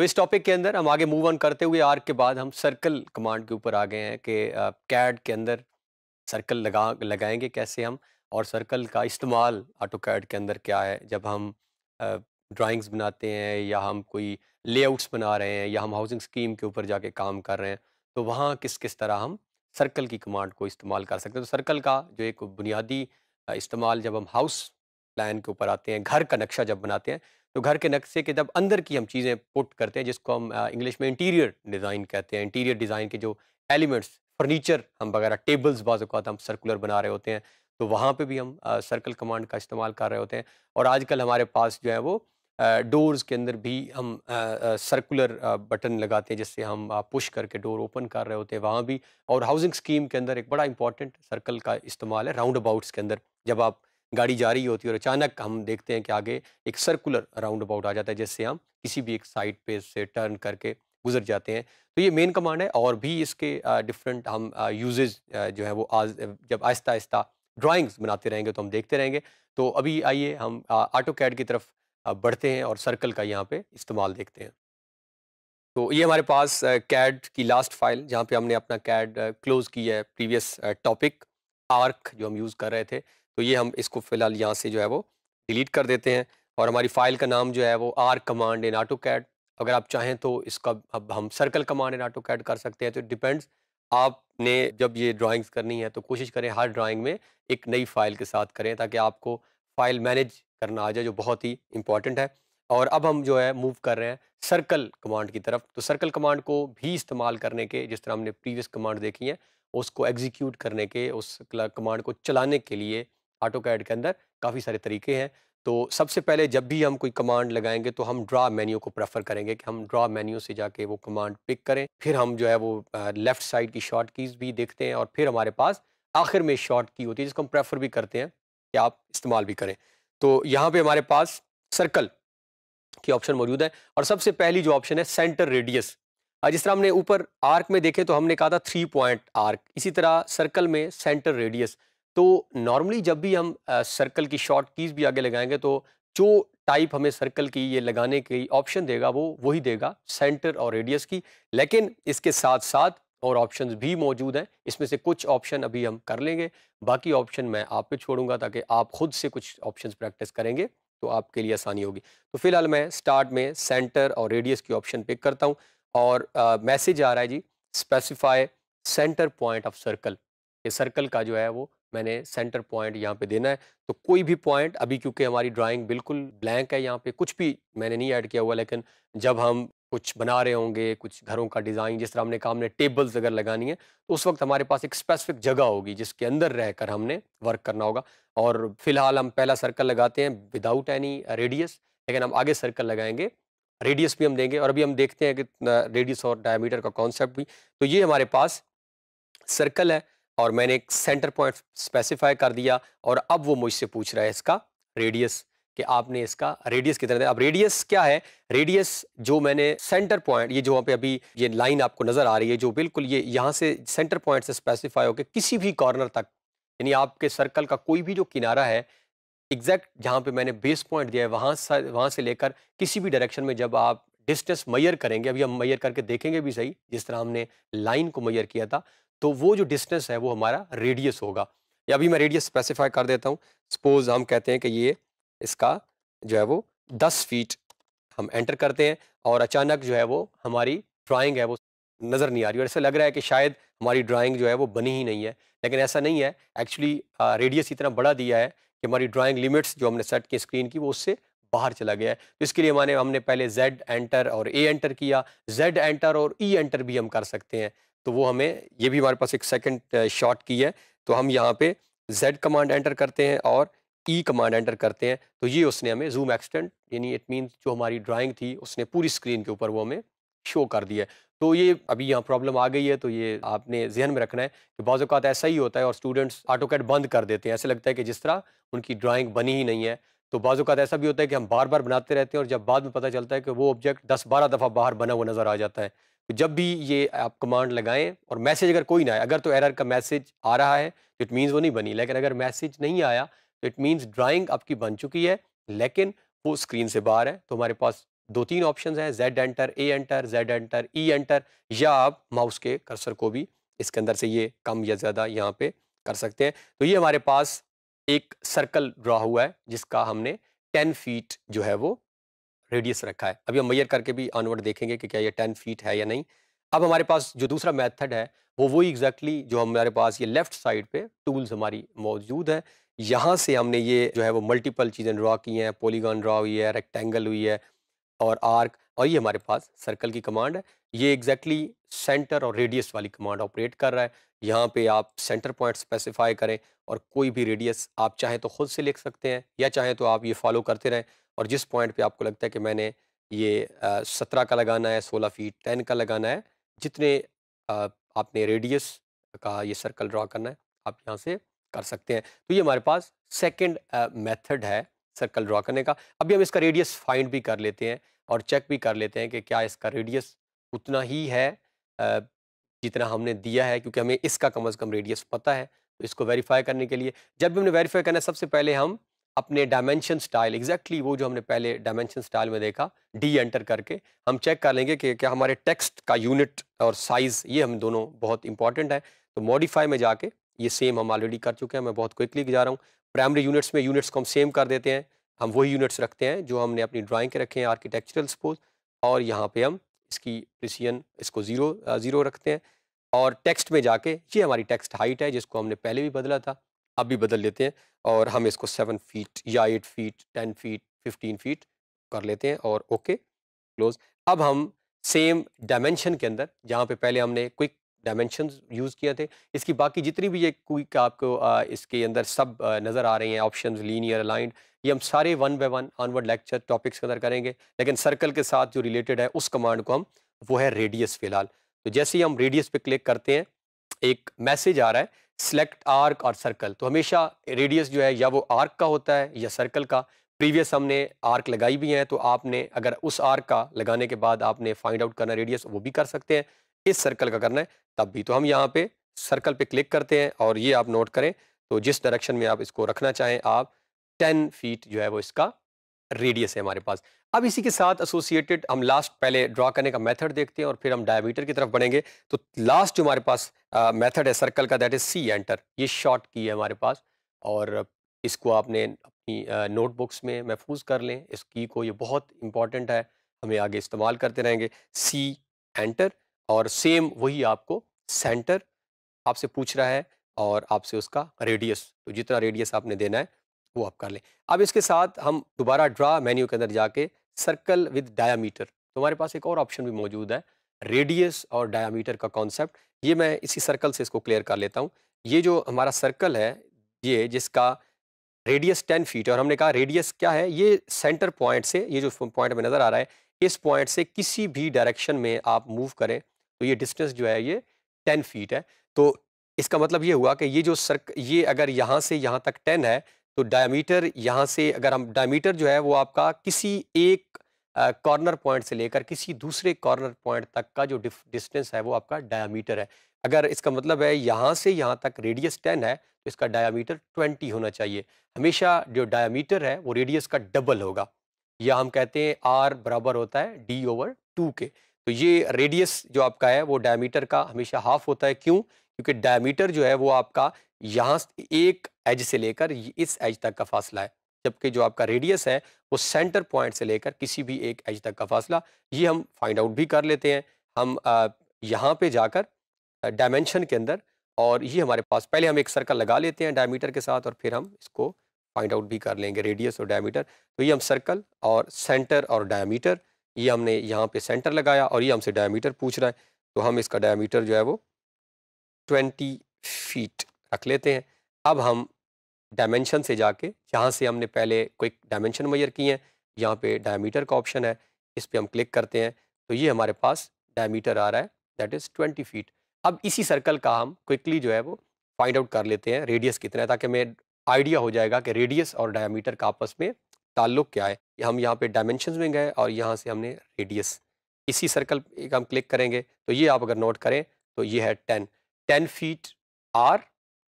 तो इस टॉपिक के अंदर हम आगे मूव ऑन करते हुए आर्क के बाद हम सर्कल कमांड के ऊपर आ गए हैं कि कैड के अंदर सर्कल लगा, लगाएँगे कैसे हम और सर्कल का इस्तेमाल ऑटो कैड के अंदर क्या है? जब हम ड्राइंग्स बनाते हैं या हम कोई लेआउट्स बना रहे हैं या हम हाउसिंग स्कीम के ऊपर जाके काम कर रहे हैं तो वहाँ किस किस तरह हम सर्कल की कमांड को इस्तेमाल कर सकते हैं? तो सर्कल का जो एक बुनियादी इस्तेमाल जब हम हाउस प्लान के ऊपर आते हैं, घर का नक्शा जब बनाते हैं तो घर के नक्शे के जब अंदर की हम चीज़ें पुट करते हैं, जिसको हम इंग्लिश में इंटीरियर डिज़ाइन कहते हैं। इंटीरियर डिज़ाइन के जो एलिमेंट्स, फर्नीचर हम वगैरह, टेबल्स बाज़ात हम सर्कुलर बना रहे होते हैं तो वहाँ पे भी हम सर्कल कमांड का इस्तेमाल कर रहे होते हैं। और आजकल हमारे पास जो है वो डोर्स के अंदर भी हम सर्कुलर बटन लगाते हैं, जिससे हम पुश करके डोर ओपन कर रहे होते हैं वहाँ भी। और हाउसिंग स्कीम के अंदर एक बड़ा इंपॉर्टेंट सर्कल का इस्तेमाल है, राउंड अबाउट्स के अंदर। जब आप गाड़ी जा रही होती है और अचानक हम देखते हैं कि आगे एक सर्कुलर राउंड अबाउट आ जाता है, जिससे हम किसी भी एक साइड पे से टर्न करके गुजर जाते हैं। तो ये मेन कमांड है और भी इसके डिफरेंट हम यूजेज जो है वो आज जब आहिस्ता आहिस्ता ड्राइंग्स बनाते रहेंगे तो हम देखते रहेंगे। तो अभी आइए हम ऑटो कैड की तरफ़ बढ़ते हैं और सर्कल का यहाँ पे इस्तेमाल देखते हैं। तो ये हमारे पास कैड की लास्ट फ़ाइल जहाँ पे हमने अपना कैड क्लोज की है प्रीवियस टॉपिक आर्क जो हम यूज़ कर रहे थे। तो ये हम इसको फ़िलहाल यहाँ से जो है वो डिलीट कर देते हैं और हमारी फ़ाइल का नाम जो है वो R command in AutoCAD अगर आप चाहें तो इसका अब हम circle command in AutoCAD कर सकते हैं। तो डिपेंड्स आपने जब ये ड्राइंग्स करनी है तो कोशिश करें हर ड्राइंग में एक नई फ़ाइल के साथ करें ताकि आपको फ़ाइल मैनेज करना आ जाए, जो बहुत ही इंपॉर्टेंट है। और अब हम जो है मूव कर रहे हैं सर्कल कमांड की तरफ़। तो सर्कल कमांड को भी इस्तेमाल करने के, जिस तरह हमने प्रीवियस कमांड देखी है, उसको एग्जीक्यूट करने के, उस कमांड को चलाने के लिए ऑटो कैड के अंदर काफ़ी सारे तरीके हैं। तो सबसे पहले जब भी हम कोई कमांड लगाएँगे तो हम ड्रा मेन्यू को प्रेफर करेंगे कि हम ड्रा मेन्यू से जाके वो कमांड पिक करें। फिर हम जो है वो लेफ़्ट साइड की शॉर्ट कीज़ भी देखते हैं और फिर हमारे पास आखिर में शॉर्ट की होती है जिसको हम प्रेफर भी करते हैं कि आप इस्तेमाल भी करें। तो यहाँ पे हमारे पास सर्कल की ऑप्शन मौजूद है और सबसे पहली जो ऑप्शन है सेंटर रेडियस जिस तरह हमने ऊपर आर्क में देखे तो हमने कहा था थ्री पॉइंट आर्क इसी तरह सर्कल में सेंटर रेडियस तो नॉर्मली जब भी हम सर्कल की शॉर्ट कीज भी आगे लगाएँगे तो जो टाइप हमें सर्कल की ये लगाने की ऑप्शन देगा, वो वही देगा, सेंटर और रेडियस की। लेकिन इसके साथ साथ और ऑप्शंस भी मौजूद हैं, इसमें से कुछ ऑप्शन अभी हम कर लेंगे, बाकी ऑप्शन मैं आप पे छोड़ूँगा ताकि आप खुद से कुछ ऑप्शंस प्रैक्टिस करेंगे तो आपके लिए आसानी होगी। तो फ़िलहाल मैं स्टार्ट में सेंटर और रेडियस की ऑप्शन पिक करता हूँ और मैसेज आ रहा है जी, specify centre point of circle. ये सर्कल का जो है वो मैंने सेंटर पॉइंट यहाँ पे देना है। तो कोई भी पॉइंट अभी क्योंकि हमारी ड्राइंग बिल्कुल ब्लैंक है, यहाँ पे कुछ भी मैंने नहीं ऐड किया हुआ, लेकिन जब हम कुछ बना रहे होंगे, कुछ घरों का डिज़ाइन जिस तरह हमने काम ने टेबल्स अगर लगानी है तो उस वक्त हमारे पास एक स्पेसिफिक जगह होगी जिसके अंदर रहकर हमने वर्क करना होगा। और फ़िलहाल हम पहला सर्कल लगाते हैं विदाउट एनी रेडियस लेकिन हम आगे सर्कल लगाएँगे रेडियस भी हम देंगे और अभी हम देखते हैं कि रेडियस और डायमीटर का कॉन्सेप्ट भी। तो ये हमारे पास सर्कल है। और मैंने एक सेंटर पॉइंट स्पेसिफाई कर दिया और अब वो मुझसे पूछ रहा है इसका रेडियस कि आपने इसका रेडियस कितना दिया अब रेडियस क्या है? रेडियस जो मैंने सेंटर पॉइंट ये जो वहाँ पे अभी ये लाइन आपको नज़र आ रही है, जो बिल्कुल ये यहाँ से सेंटर पॉइंट से स्पेसिफाई हो किसी भी कॉर्नर तक, यानी आपके सर्कल का कोई भी जो किनारा है एग्जैक्ट जहाँ पे मैंने बेस पॉइंट दिया है, वहाँ से वहाँ से लेकर किसी भी डायरेक्शन में जब आप डिस्टेंस मैयर करेंगे, अभी हम मैयर करके देखेंगे भी सही, जिस तरह हमने लाइन को मैयर किया था तो वो जो डिस्टेंस है वो हमारा रेडियस होगा। या अभी मैं रेडियस स्पेसिफाई कर देता हूँ। सपोज़ हम कहते हैं कि ये इसका जो है वो दस फीट हम एंटर करते हैं और अचानक जो है वो हमारी ड्राइंग है वो नज़र नहीं आ रही। और ऐसा लग रहा है कि शायद हमारी ड्राइंग जो है वो बनी ही नहीं है। लेकिन ऐसा नहीं है। एक्चुअली रेडियस इतना बड़ा दिया है कि हमारी ड्राइंग लिमिट्स जो हमने सेट की स्क्रीन की वो उससे बाहर चला गया है। तो इसके लिए हमारे हमने पहले जेड एंटर और ए एंटर किया। जेड एंटर और ई e एंटर भी हम कर सकते हैं। तो वो हमें, ये भी हमारे पास एक सेकंड शॉट की है। तो हम यहाँ पे Z कमांड एंटर करते हैं और E कमांड एंटर करते हैं। तो ये उसने हमें जूम एक्सटेंड यानी इट मीन जो हमारी ड्राइंग थी, उसने पूरी स्क्रीन के ऊपर वो हमें शो कर दिया है। तो ये अभी यहाँ प्रॉब्लम आ गई है तो ये आपने जहन में रखना है कि बाज़ अवत ऐसा ही होता है और स्टूडेंट्स ऑटो कैड बंद कर देते हैं। ऐसे लगता है कि जिस तरह उनकी ड्राइंग बनी ही नहीं है। तो बाज़ अवत ऐसा भी होता है कि हम बार बार बनाते रहते हैं और जब बाद में पता चलता है कि वो ऑब्जेक्ट दस बारह दफ़ा बाहर बना हुआ नज़र आ जाता है। तो जब भी ये आप कमांड लगाएँ और मैसेज अगर कोई ना आए, अगर तो एरर का मैसेज आ रहा है तो इट मीन्स वो नहीं बनी। लेकिन अगर मैसेज नहीं आया तो इट मीन्स ड्राइंग आपकी बन चुकी है, लेकिन वो स्क्रीन से बाहर है। तो हमारे पास दो तीन ऑप्शन हैं Z enter A enter Z enter E enter या आप माउस के कर्सर को भी इसके अंदर से ये कम या ज़्यादा यहाँ पे कर सकते हैं। तो ये हमारे पास एक सर्कल ड्रा हुआ है, जिसका हमने टेन फीट जो है वो रेडियस रखा है। अभी हम मैयर करके भी ऑनवर्ड देखेंगे कि क्या ये टेन फीट है या नहीं। अब हमारे पास जो दूसरा मेथड है, वो वही एग्जैक्टली exactly जो हमारे पास ये लेफ़्ट साइड पे टूल्स हमारी मौजूद है। यहाँ से हमने ये जो है वो मल्टीपल चीज़ें ड्रा की हैं पोलीगॉन ड्रा हुई है रेक्टेंगल हुई है और आर्क और ये हमारे पास सर्कल की कमांड है। ये एग्जैक्टली exactly सेंटर और रेडियस वाली कमांड ऑपरेट कर रहा है। यहाँ पे आप सेंटर पॉइंट स्पेसिफाई करें और कोई भी रेडियस आप चाहें तो खुद से लिख सकते हैं या चाहें तो आप ये फॉलो करते रहें। और जिस पॉइंट पे आपको लगता है कि मैंने ये सत्रह का लगाना है सोलह फीट टेन का लगाना है जितने आ, आपने रेडियस का ये सर्कल ड्रा करना है आप यहाँ से कर सकते हैं। तो ये हमारे पास सेकेंड मेथड है सर्कल ड्रा करने का। अभी हम इसका रेडियस फाइंड भी कर लेते हैं और चेक भी कर लेते हैं कि क्या इसका रेडियस उतना ही है जितना हमने दिया है क्योंकि हमें इसका कम अज़ कम रेडियस पता है तो इसको वेरीफाई करने के लिए। जब भी हमने वेरीफाई करना है सबसे पहले हम अपने डायमेंशन स्टाइल एग्जैक्टली वो जो हमने पहले डायमेंशन स्टाइल में देखा डी एंटर करके, हम चेक कर लेंगे कि क्या हमारे टेक्स्ट का यूनिट और साइज़ ये हम दोनों बहुत इंपॉर्टेंट है। तो मॉडिफाई में जाके ये सेम हम ऑलरेडी कर चुके हैं, मैं बहुत क्विकली जा रहा हूँ। प्राइमरी यूनिट्स में यूनिट्स को हम सेम कर देते हैं। हम वही यूनिट्स रखते हैं जो हमने अपनी ड्राइंग के रखे हैं आर्किटेक्चरल सपोज़ और यहाँ पे हम इसकी प्रिसियन इसको ज़ीरो ज़ीरो रखते हैं। और टेक्स्ट में जाके, ये हमारी टेक्स्ट हाइट है, जिसको हमने पहले भी बदला था। अब भी बदल लेते हैं और हम इसको सेवन फीट या eight feet ten feet fifteen feet कर लेते हैं और ओके क्लोज अब हम सेम डायमेंशन के अंदर जहाँ पे पहले हमने क्विक डायमेंशन यूज़ किए थे इसकी बाकी जितनी भी ये क्विक आपको आ, इसके अंदर सब आ, नज़र आ रही हैं ऑप्शन लीनियर अलाइंड ये हम सारे one by one onward lecture topics के अंदर करेंगे लेकिन सर्कल के साथ जो रिलेटेड है उस कमांड को हम वो है रेडियस फ़िलहाल. तो जैसे ही हम रेडियस पे क्लिक करते हैं एक मैसेज आ रहा है सिलेक्ट आर्क और सर्कल तो हमेशा रेडियस जो है, या वो आर्क का होता है, या सर्कल का. प्रीवियस हमने आर्क लगाई भी है तो आपने अगर उस आर्क का लगाने के बाद आपने फाइंड आउट करना रेडियस वो भी कर सकते हैं. इस सर्कल का करना है, तब भी तो हम यहाँ पे सर्कल पे क्लिक करते हैं और ये आप नोट करें. तो जिस डायरेक्शन में आप इसको रखना चाहें, आप टेन फीट जो है वो इसका रेडियस है हमारे पास। अब इसी के साथ एसोसिएटेड हम लास्ट पहले ड्रॉ करने का मेथड देखते हैं और फिर हम डायमीटर की तरफ़ बढ़ेंगे। तो लास्ट जो हमारे पास मेथड है सर्कल का दैट इज़ सी एंटर ये शॉर्ट की है हमारे पास और इसको आपने अपनी नोटबुक्स में महफूज कर लें। इस की को ये बहुत इंपॉर्टेंट है। हमें आगे इस्तेमाल करते रहेंगे। सी एंटर और सेम वही आपको सेंटर आपसे पूछ रहा है और आपसे उसका रेडियस तो जितना रेडियस आपने देना है वो आप कर लें। अब इसके साथ हम दोबारा ड्रा मेन्यू के अंदर जाके सर्कल विद डायामीटर तो हमारे पास एक और ऑप्शन भी मौजूद है, रेडियस और डायामीटर का कॉन्सेप्ट। ये मैं इसी सर्कल से इसको क्लियर कर लेता हूँ। ये जो हमारा सर्कल है, ये जिसका रेडियस टेन फीट है, और हमने कहा रेडियस क्या है, ये सेंटर पॉइंट से, ये जो पॉइंट में नज़र आ रहा है, इस पॉइंट से किसी भी डायरेक्शन में आप मूव करें तो ये डिस्टेंस जो है, ये टेन फीट है। तो इसका मतलब ये हुआ कि ये जो सर्क, ये अगर यहाँ से यहाँ तक टेन है तो डायमीटर यहाँ से अगर हम डायमीटर जो है वो आपका किसी एक कॉर्नर पॉइंट से लेकर किसी दूसरे कॉर्नर पॉइंट तक का जो डिस्टेंस है वो आपका डायमीटर है। अगर इसका मतलब है यहाँ से यहाँ तक रेडियस टेन है तो इसका डायमीटर ट्वेंटी होना चाहिए। हमेशा जो डायमीटर है वो रेडियस का डबल होगा। या हम कहते हैं आर बराबर होता है डी ओवर टू के। तो ये रेडियस जो आपका है वो डायमीटर का हमेशा हाफ़ होता है। क्यों? क्योंकि डायमीटर जो है वो आपका यहाँ एक एज से लेकर इस एज तक का फासला है। जबकि जो आपका रेडियस है, वो सेंटर पॉइंट से लेकर किसी भी एक एज तक का फासला, ये हम फाइंड आउट भी कर लेते हैं। हम यहाँ पे जाकर डायमेंशन के अंदर और ये हमारे पास, पहले हम एक सर्कल लगा लेते हैं डायमीटर के साथ और फिर हम इसको फाइंड आउट भी कर लेंगे, रेडियस और डायमीटर। तो ये हम सर्कल और सेंटर और डायमीटर, ये हमने यहाँ पे सेंटर लगाया और ये हमसे डायमीटर पूछ रहा है। तो हम इसका डायमीटर जो है वो ट्वेंटी फीट रख लेते हैं। अब हम डायमेंशन से जाके, जहाँ से हमने पहले कोई डायमेंशन मैयर किए हैं, यहाँ पे डायमीटर का ऑप्शन है, इस पर हम क्लिक करते हैं तो ये हमारे पास डायमीटर आ रहा है, दैट इज़ ट्वेंटी फीट। अब इसी सर्कल का हम क्विकली जो है वो फाइंड आउट कर लेते हैं, रेडियस कितना है, ताकि हमें आइडिया हो जाएगा कि रेडियस और डायमीटर का आपस में ताल्लुक क्या है। हम यहाँ पे डायमेंशन में गए और यहाँ से हमने रेडियस। इसी सर्कल एक हम क्लिक करेंगे तो ये आप अगर नोट करें तो ये है टेन। टेन फीट आर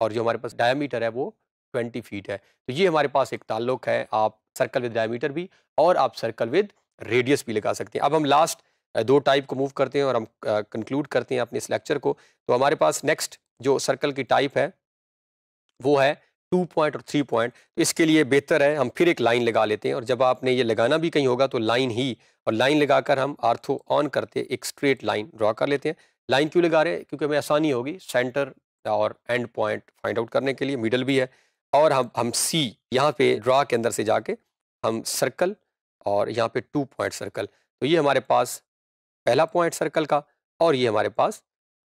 और जो हमारे पास डायमीटर है वो ट्वेंटी फीट है। तो ये हमारे पास एक ताल्लुक है, आप सर्कल विद डायमीटर भी और आप सर्कल विद रेडियस भी लगा सकते हैं। अब हम लास्ट दो टाइप को मूव करते हैं और हम कंक्लूड करते हैं अपने इस लेक्चर को। तो हमारे पास नेक्स्ट जो सर्कल की टाइप है, वो है टू पॉइंट और थ्री पॉइंट तो इसके लिए बेहतर है, हम फिर एक लाइन लगा लेते हैं और जब आपने ये लगाना भी कहीं होगा तो लाइन ही और लाइन लगाकर हम आर्थो ऑन करते एक स्ट्रेट लाइन ड्रॉ कर लेते हैं। लाइन क्यों लगा रहे हैं? क्योंकि हमें आसानी होगी सेंटर और एंड पॉइंट फाइंड आउट करने के लिए मिडल भी है। और हम हम सी यहाँ पे ड्रा के अंदर से जाके हम सर्कल और यहाँ पे टू पॉइंट सर्कल तो ये हमारे पास पहला पॉइंट सर्कल का और ये हमारे पास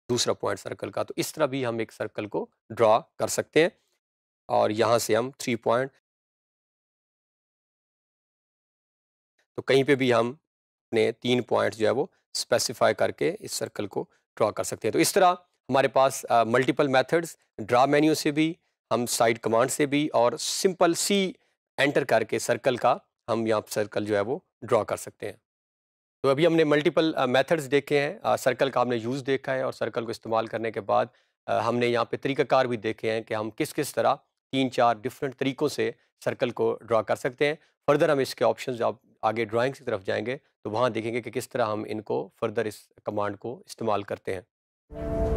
दूसरा पॉइंट सर्कल का। तो इस तरह भी हम एक सर्कल को ड्रॉ कर सकते हैं और यहाँ से हम थ्री पॉइंट तो कहीं पे भी हम अपने तीन पॉइंट जो है वो स्पेसिफाई करके इस सर्कल को ड्रॉ कर सकते हैं। तो इस तरह हमारे पास मल्टीपल मेथड्स ड्रा मेन्यू से भी, हम साइड कमांड से भी और सिंपल सी एंटर करके सर्कल का हम यहाँ सर्कल जो है वो ड्रा कर सकते हैं। तो अभी हमने मल्टीपल मेथड्स देखे हैं सर्कल का हमने यूज़ देखा है और सर्कल को इस्तेमाल करने के बाद हमने यहाँ पे तरीक़ाकार भी देखे हैं कि हम किस किस तरह तीन, चार डिफरेंट तरीक़ों से सर्कल को ड्रा कर सकते हैं। फर्दर हम इसके ऑप्शन आप आगे ड्राइंग की तरफ़ जाएँगे तो वहाँ देखेंगे कि किस तरह हम इनको फर्दर इस कमांड को इस्तेमाल करते हैं।